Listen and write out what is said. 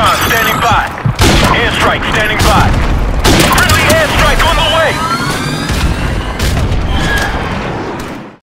Recon standing by. Airstrike standing by.